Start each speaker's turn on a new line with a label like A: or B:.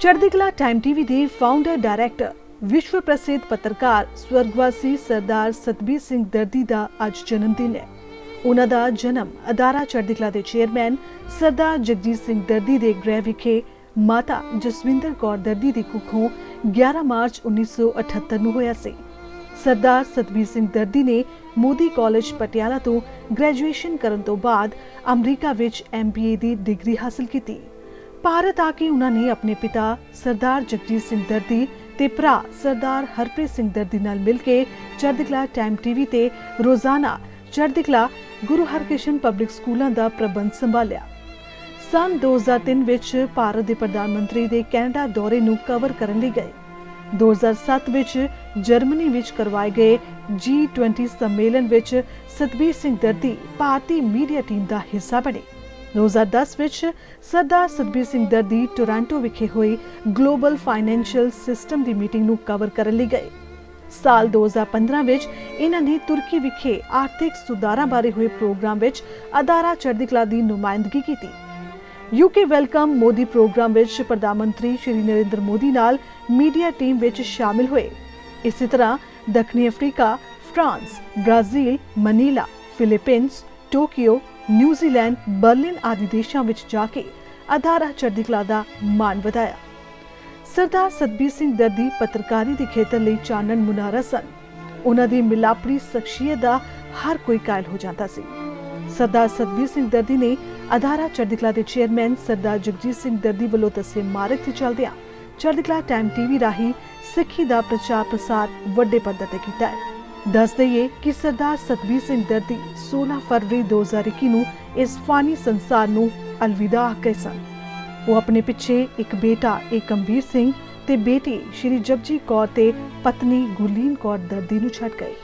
A: ਚੜ੍ਹਦੀ Kala time TV ਦੇ founder director ਵਿਸ਼ਵ ਪ੍ਰਸਿੱਧ ਪੱਤਰਕਾਰ, ਸਵਰਗਵਾਸੀ ਸਰਦਾਰ ਸਤਬੀਰ ਸਿੰਘ ਦਰਦੀ ਦਾ ਅੱਜ ਜਨਮ ਦਿਨ ਹੈ। ਉਹਨਾਂ ਦਾ ਜਨਮ ਅਦਾਰਾ ਚੜ੍ਹਦੀ ਕਲਾ ਦੇ ਚੇਅਰਮੈਨ ਸਰਦਾਰ ਜਗਜੀਤ ਸਿੰਘ ਦਰਦੀ ਦੇ ਗ੍ਰਹਿ ਵਿਖੇ ਮਾਤਾ ਜਸਵਿੰਦਰ ਕੌਰ ਦਰਦੀ ਦੀ ਕੁੱਖੋਂ 11 ਮਾਰਚ 1978 ਨੂੰ ਹੋਇਆ ਸੀ। ਸਰਦਾਰ ਸਤਬੀਰ ਸਿੰਘ ਦਰਦੀ ਨੇ ਮੋਦੀ ਕਾਲਜ ਪਟਿਆਲਾ ਤੋਂ ਗ੍ਰੈਜੂਏਸ਼ਨ ਕਰਨ ਤੋਂ ਬਾਅਦ ਅਮਰੀਕਾ ਵਿੱਚ ਐਮਬੀਏ ਦੀ ਡਿਗਰੀ ਹਾਸਲ ਕੀਤੀ। ਭਾਰਤ ਆ ਕੇ ਉਹਨਾਂ ਨੇ ਆਪਣੇ ਪਿਤਾ ਸਰਦਾਰ ਜਗਜੀਤ ਸਿੰਘ ਦਰਦੀ ਤੇ ਭਰਾ ਸਰਦਾਰ ਹਰਪ੍ਰੀਤ ਸਿੰਘ ਦਰਦੀ ਨਾਲ ਮਿਲ ਕੇ ਚੜ੍ਹਦੀ ਕਲਾ ਟਾਈਮ ਟੀਵੀ ਤੇ ਰੋਜ਼ਾਨਾ ਚੜ੍ਹਦੀ ਗੁਰੂ ਹਰਕ੍ਰਿਸ਼ਨ ਪਬਲਿਕ ਸਕੂਲਾਂ ਦਾ ਪ੍ਰਬੰਧ ਸੰਭਾਲਿਆ। ਸਨ 2003 ਵਿੱਚ ਭਾਰਤ ਦੇ ਪ੍ਰਧਾਨ ਮੰਤਰੀ ਦੇ ਕੈਨੇਡਾ ਦੌਰੇ ਨੂੰ ਕਵਰ ਕਰਨ ਲਈ ਗਏ। 2007 ਵਿੱਚ ਜਰਮਨੀ ਵਿੱਚ ਕਰਵਾਏ ਗਏ G20 ਸੰਮੇਲਨ ਵਿੱਚ ਸਤਬੀਰ ਸਿੰਘ ਦਰਦੀ ਭਾਰਤੀ ਮੀਡੀਆ ਟੀਮ ਦਾ ਹਿੱਸਾ ਬਣੇ। 2010 ਵਿੱਚ ਸਰਦਾਰ ਸਤਬੀਰ ਸਿੰਘ ਦਰਦੀ ਟੋਰਾਂਟੋ ਵਿਖੇ ਹੋਈ ਗਲੋਬਲ ਫਾਈਨੈਂਸ਼ੀਅਲ ਸਿਸਟਮ ਦੀ ਮੀਟਿੰਗ ਨੂੰ ਕਵਰ ਕਰਨ ਲਈ ਗਏ। ਸਾਲ 2015 ਵਿੱਚ ਇਹਨਾਂ ਨੇ ਤੁਰਕੀ ਵਿਖੇ ਆਰਥਿਕ ਸੁਧਾਰਾਂ ਬਾਰੇ ਹੋਏ ਪ੍ਰੋਗਰਾਮ ਵਿੱਚ ਅਦਾਰਾ ਚੜ੍ਹਦੀ ਕਲਾ ਦੀ ਨੁਮਾਇੰਦਗੀ ਕੀਤੀ। ਯੂਕੇ ਵੈਲਕਮ ਮੋਦੀ ਪ੍ਰੋਗਰਾਮ ਵਿੱਚ ਪ੍ਰਧਾਨ ਮੰਤਰੀ ਸ਼੍ਰੀ ਨਰਿੰਦਰ ਮੋਦੀ ਨਾਲ ਮੀਡੀਆ ਟੀਮ ਵਿੱਚ ਸ਼ਾਮਿਲ ਹੋਏ। ਇਸੇ ਤਰ੍ਹਾਂ ਦੱਖਣੀ Africa, France, Brazil, Manila, Philippines, Tokyo New Zealand Berlin ਆਦਿ ਦੇਸ਼ਾਂ ਵਿੱਚ ਜਾ ਕੇ ਅਦਾਰਾ ਚੜ੍ਹਦੀ ਕਲਾ ਦਾ ਮਾਣ ਵਧਾਇਆ। ਸਰਦਾਰ ਸਤਬੀਰ ਸਿੰਘ ਦਰਦੀ ਪੱਤਰਕਾਰੀ ਦੇ ਖੇਤਰ ਲਈ ਚਾਨਣ ਮੁਨਾਰਾ ਸਨ। ਉਹਨਾਂ ਦੀ ਮਿਲਾਪੜੀ ਸ਼ਖਸੀਅਤ ਦਾ ਹਰ ਕੋਈ ਕਾਇਲ ਹੋ ਜਾਂਦਾ ਸੀ। ਸਰਦਾਰ ਸਤਬੀਰ ਸਿੰਘ ਦਰਦੀ ਨੇ ਅਧਾਰਾ ਚੜ੍ਹਦੀ ਕਲਾ ਦੇ ਚੇਅਰਮੈਨ ਸਰਦਾਰ ਜਗਜੀਤ ਸਿੰਘ ਦਰਦੀ ਵੱਲੋਂ ਦੱਸੇ ਮਾਰਗ ਤੇ ਚੱਲਦਿਆਂ ਚੜ੍ਹਦੀ ਕਲਾ ਟਾਈਮ ਟੀਵੀ ਰਾਹੀਂ ਸਿੱਖੀ ਦਾ ਪ੍ਰਚਾਰ ਪ੍ਰਸਾਰ ਵੱਡੇ ਪੱਧਰ ਤੇ ਕੀਤਾ ਹੈ। ਦੱਸ ਦਈਏ ਕਿ ਸਰਦਾਰ ਸਤਬੀਰ ਸਿੰਘ ਦਰਦੀ 16 ਫਰਵਰੀ 2021 ਨੂੰ ਇਸ ਫਾਨੀ ਸੰਸਾਰ ਨੂੰ ਅਲਵਿਦਾ ਆਖ ਗਏ ਸਨ। ਉਹ ਆਪਣੇ ਪਿੱਛੇ ਇੱਕ ਬੇਟਾ ਏਕਮਵੀਰ ਸਿੰਘ ਤੇ ਬੇਟੀ ਸ਼੍ਰੀ ਜਪਜੀ ਕੌਰ ਤੇ ਪਤਨੀ ਗੁਰਲੀਨ ਕੌਰ ਦਰਦੀ ਨੂੰ ਛੱਡ ਗਏ।